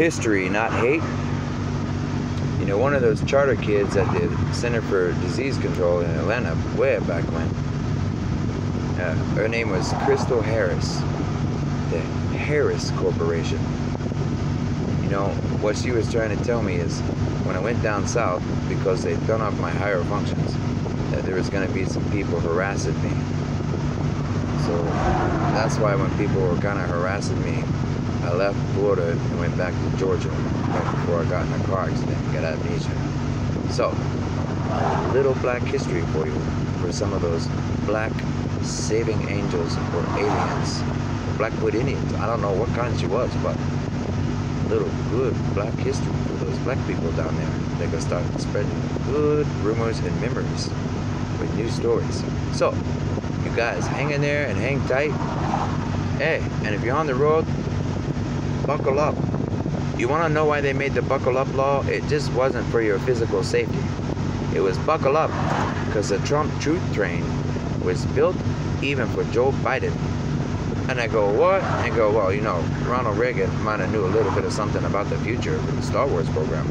history, not hate. You know, one of those charter kids at the Center for Disease Control in Atlanta, way back when, uh, her name was Crystal Harris, the Harris Corporation. You know, what she was trying to tell me is when I went down south, because they'd done off my higher functions, that there was going to be some people harassing me. So that's why when people were kind of harassing me, I left Florida and went back to Georgia right before I got in a car accident and got amnesia. So, a little black history for you, for some of those black saving angels or aliens, Blackfoot Indians. I don't know what kind she was, but little good black history for those black people down there. They can start spreading good rumors and memories with new stories. So, you guys hang in there and hang tight. Hey, and if you're on the road, buckle up. You want to know why they made the buckle up law? It just wasn't for your physical safety. It was buckle up because the Trump truth train was built even for Joe Biden. And I go, what? And go, well, you know, Ronald Reagan might have knew a little bit of something about the future with the Star Wars program.